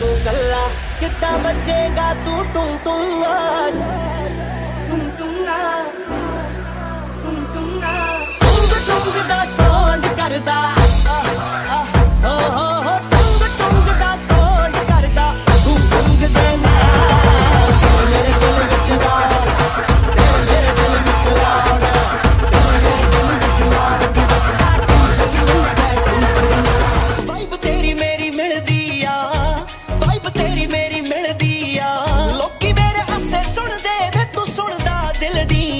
कितना बचेगा तू तुम तुम आज तुम तुम ना तुम तुम ना तुम तुम दा सोंड करदा Medina.